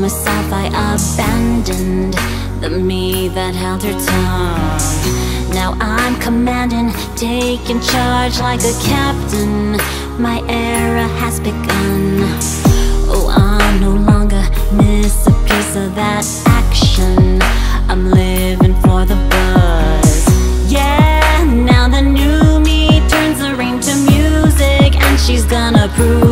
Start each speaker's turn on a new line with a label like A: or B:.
A: myself I abandoned The me that held her tongue. Now I'm commanding, taking charge like a captain. My era has begun. Oh, I'm no longer miss a piece of that action. I'm living for the buzz. Yeah, now the new me turns the rain to music And she's gonna prove